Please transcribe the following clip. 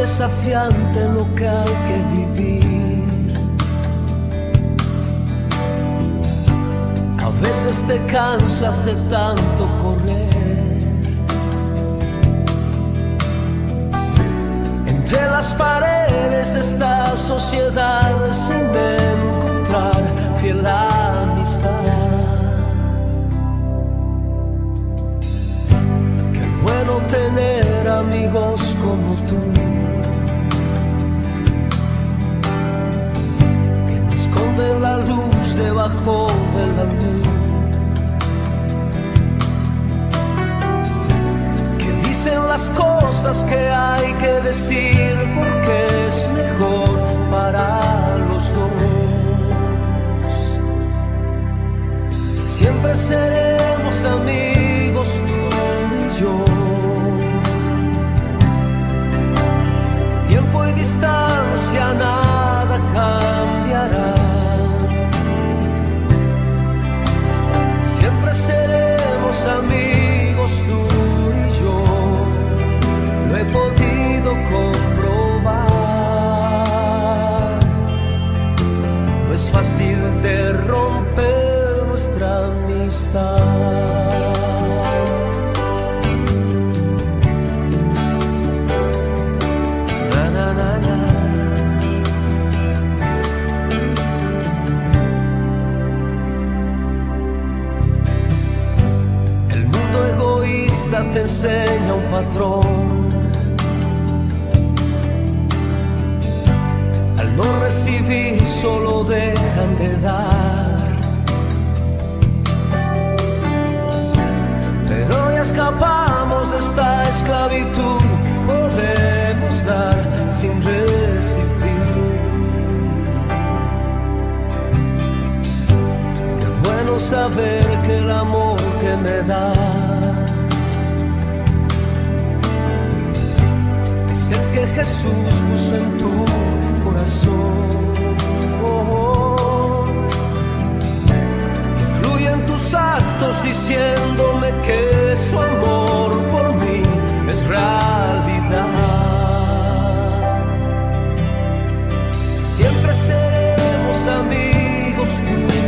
desafiante lo que hay que vivir. A veces te cansas de tanto correr. Entre las paredes de esta sociedad sin debajo de la luz. Que dicen las cosas que hay que decir porque es mejor para los dos. Siempre seremos amigos tú y yo. Tiempo y distancia nada cambiará. Te enseña un patrón. Al no recibir solo dejan de dar. Escapamos de esta esclavitud, podemos dar sin recibir. Qué bueno saber que el amor que me das es que Jesús puso en tu Christmas.